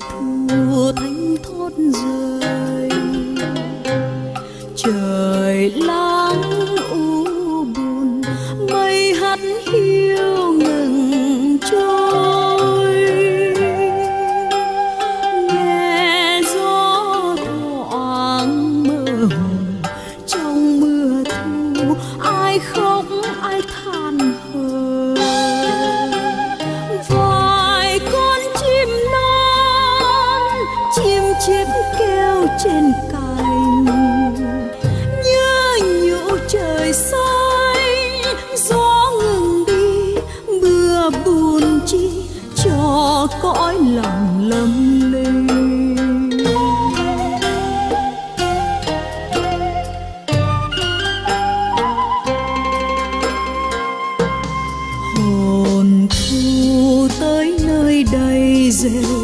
thu thanh thoát rơi. Trời lắng u buồn, mây hắt hiu ngừng trôi. Nghe gió thoảng mơ hồ, trong mưa thu ai khóc trên cành. Nhớ nhũ trời xanh, gió ngừng đi, mưa buồn chi cho cõi lòng lầm lì hồn thu tới nơi đây rêu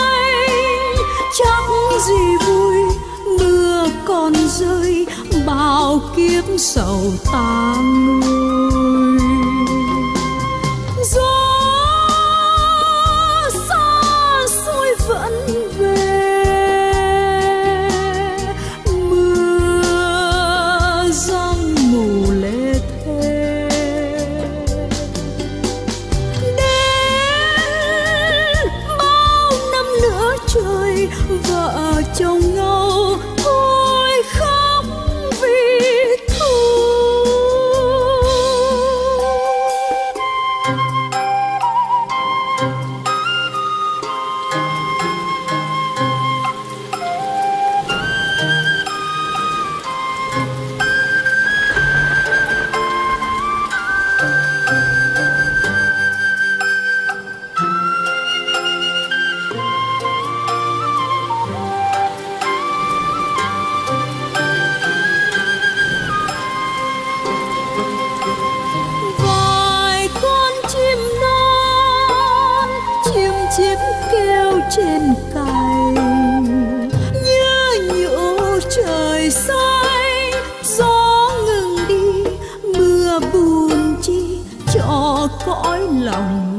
kiếp sầu tang nuôi chiếc kêu trên cành. Nhớ nhũ trời xanh, gió ngừng đi, mưa buồn chi cho cõi lòng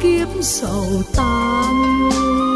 kiếp sầu tang